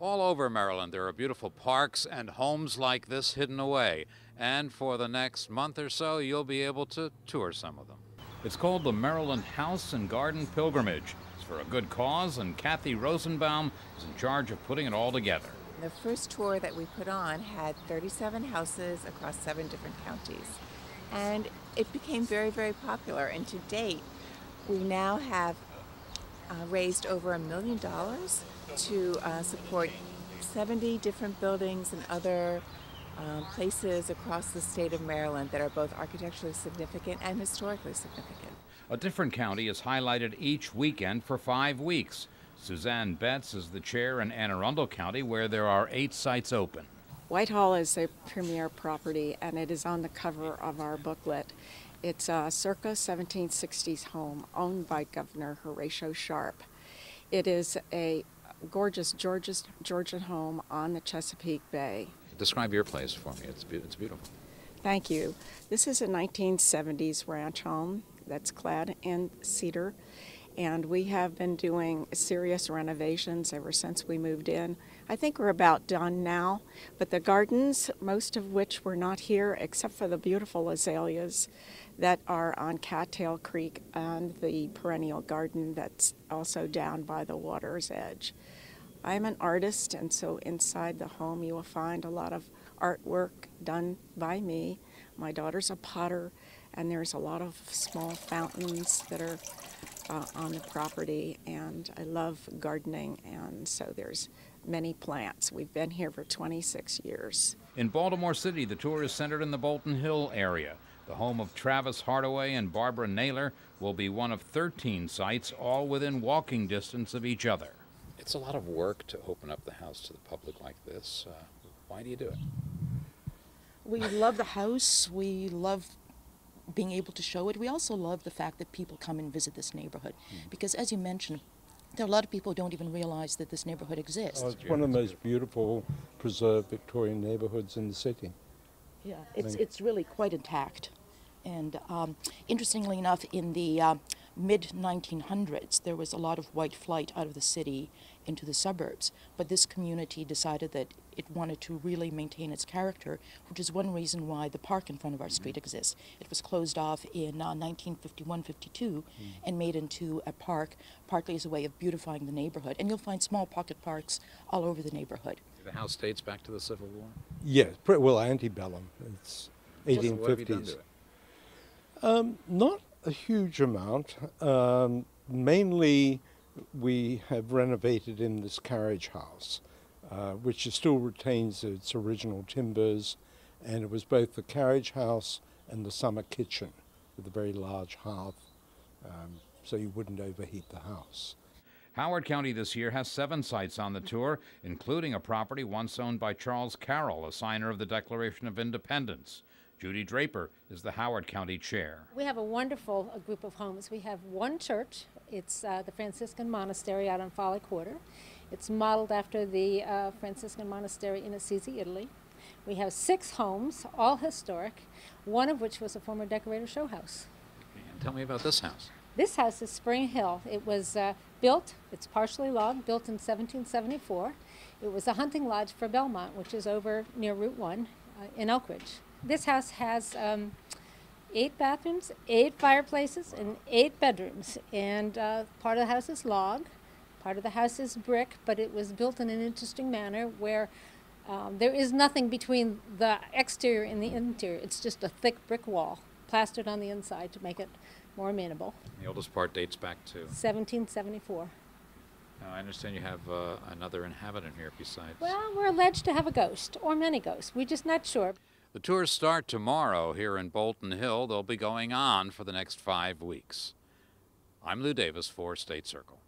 All over Maryland, there are beautiful parks and homes like this hidden away. And for the next month or so, you'll be able to tour some of them. It's called the Maryland House and Garden Pilgrimage. It's for a good cause, and Kathy Rosenbaum is in charge of putting it all together. The first tour that we put on had 37 houses across seven different counties. And it became very, very popular. And to date, we now have uh, raised over a million dollars to uh, support 70 different buildings and other um, places across the state of Maryland that are both architecturally significant and historically significant. A different county is highlighted each weekend for five weeks. Suzanne Betts is the chair in Anne Arundel County, where there are eight sites open. Whitehall is a premier property, and it is on the cover of our booklet. It's a circa 1760s home owned by Governor Horatio Sharpe. It is a gorgeous Georgian, Georgian home on the Chesapeake Bay. Describe your place for me. It's, it's beautiful. Thank you. This is a 1970s ranch home that's clad in cedar, and we have been doing serious renovations ever since we moved in. I think we're about done now, but the gardens, most of which were not here except for the beautiful azaleas that are on Cattail Creek and the perennial garden that's also down by the water's edge. I'm an artist, and so inside the home you will find a lot of artwork done by me. My daughter's a potter, and there's a lot of small fountains that are uh, on the property, and I love gardening, and so there's many plants. We've been here for 26 years. In Baltimore City, the tour is centered in the Bolton Hill area. The home of Travis Hardaway and Barbara Naylor will be one of 13 sites, all within walking distance of each other. It's a lot of work to open up the house to the public like this. Uh, why do you do it? We love the house. We love being able to show it. We also love the fact that people come and visit this neighborhood mm. because, as you mentioned, there are a lot of people who don't even realize that this neighborhood exists. Oh, it's one of the most beautiful preserved Victorian neighborhoods in the city. Yeah, it's, it's really quite intact. And um, interestingly enough, in the uh, mid 1900s, there was a lot of white flight out of the city into the suburbs. But this community decided that it wanted to really maintain its character, which is one reason why the park in front of our street exists. It was closed off in uh, 1951 52 mm. and made into a park, partly as a way of beautifying the neighborhood. And you'll find small pocket parks all over the neighborhood. The house dates back to the Civil War? Yes, well, antebellum. It's 1850s. Um, not a huge amount. Um, mainly, we have renovated in this carriage house, uh, which still retains its original timbers, and it was both the carriage house and the summer kitchen with a very large hearth, um, so you wouldn't overheat the house. Howard County this year has seven sites on the tour, including a property once owned by Charles Carroll, a signer of the Declaration of Independence. Judy Draper is the Howard County Chair. We have a wonderful uh, group of homes. We have one church. It's uh, the Franciscan Monastery out on Folly Quarter. It's modeled after the uh, Franciscan Monastery in Assisi, Italy. We have six homes, all historic, one of which was a former decorator show house. And tell me about this house. This house is Spring Hill. It was uh, built, it's partially logged, built in 1774. It was a hunting lodge for Belmont, which is over near Route 1 uh, in Elkridge. This house has um, eight bathrooms, eight fireplaces, and eight bedrooms. And uh, part of the house is log, part of the house is brick, but it was built in an interesting manner where um, there is nothing between the exterior and the interior. It's just a thick brick wall plastered on the inside to make it more amenable. The oldest part dates back to 1774. Now, I understand you have uh, another inhabitant here besides. Well, we're alleged to have a ghost, or many ghosts. We're just not sure. The tours start tomorrow here in Bolton Hill. They'll be going on for the next five weeks. I'm Lou Davis for State Circle.